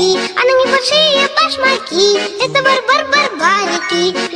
А она не большие башмаки, это бар-бар-барбарики.